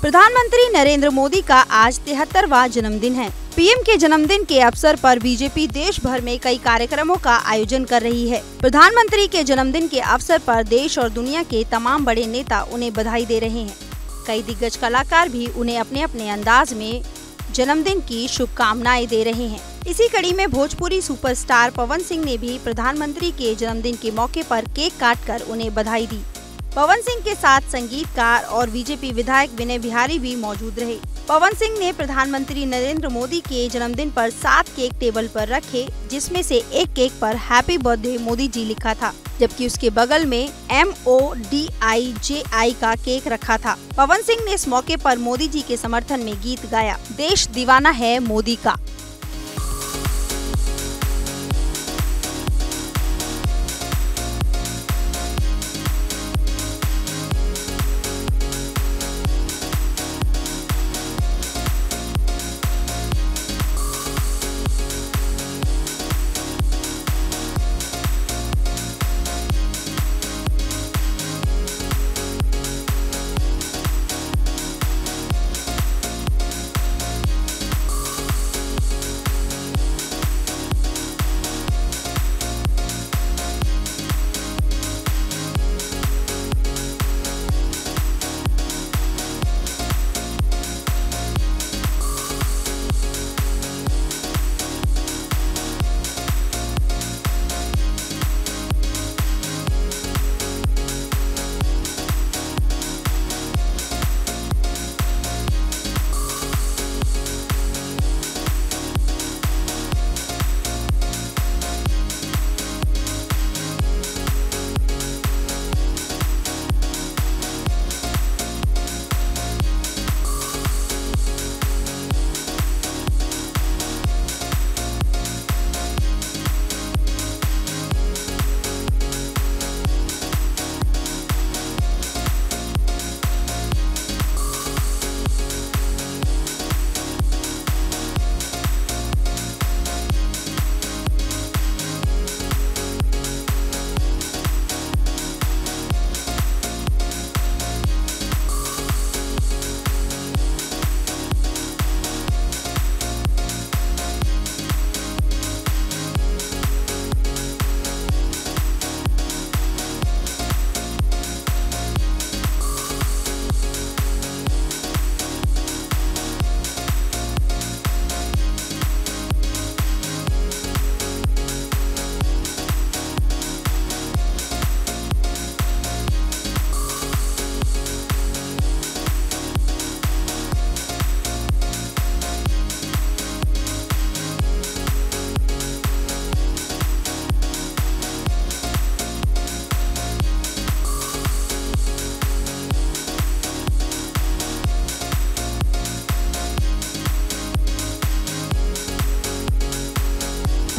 प्रधानमंत्री नरेंद्र मोदी का आज तिहत्तरवा जन्मदिन है। पीएम के जन्मदिन के अवसर पर बीजेपी देश भर में कई कार्यक्रमों का आयोजन कर रही है। प्रधानमंत्री के जन्मदिन के अवसर पर देश और दुनिया के तमाम बड़े नेता उन्हें बधाई दे रहे हैं। कई दिग्गज कलाकार भी उन्हें अपने अपने अंदाज में जन्मदिन की शुभकामनाएँ दे रहे हैं। इसी कड़ी में भोजपुरी सुपरस्टार पवन सिंह ने भी प्रधानमंत्री के जन्मदिन के मौके पर केक काटकर उन्हें बधाई दी। पवन सिंह के साथ संगीतकार और बीजेपी विधायक विनय बिहारी भी मौजूद रहे। पवन सिंह ने प्रधानमंत्री नरेंद्र मोदी के जन्मदिन पर सात केक टेबल पर रखे, जिसमें से एक केक पर हैप्पी बर्थडे मोदी जी लिखा था, जबकि उसके बगल में एम ओ डी आई जे आई का केक रखा था। पवन सिंह ने इस मौके पर मोदी जी के समर्थन में गीत गाया, देश दीवाना है मोदी का।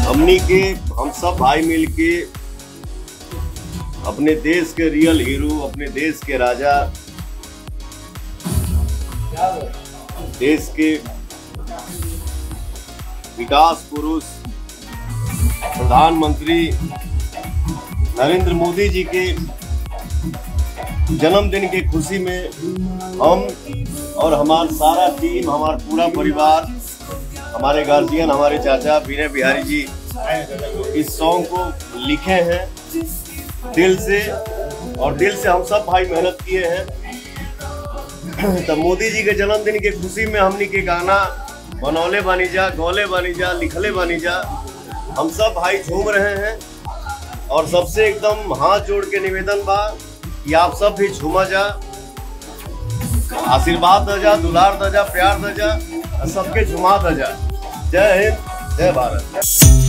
हमनी के, हम सब भाई मिल के अपने देश के रियल हीरो अपने देश के राजा, देश के विकास पुरुष, प्रधानमंत्री नरेंद्र मोदी जी के जन्मदिन के खुशी में हम और हमारा सारा टीम हमारा पूरा परिवार, हमारे गार्जियन हमारे चाचा विनय बिहारी जी इस सॉन्ग को लिखे हैं। दिल से, और दिल से हम सब भाई मेहनत किए हैं। तो मोदी जी के जन्मदिन के खुशी में हमने के गाना, बनौले बानी जा, गौले बानी जा, लिखले बानी जा, हम सब भाई झूम रहे हैं। और सबसे एकदम हाथ जोड़ के निवेदन बा कि आप सब भी झूमा जा। आशीर्वाद द जा, दुलार द जा, प्यार द जा, और सबके झुमा द जा। जय हिंद, जय भारत।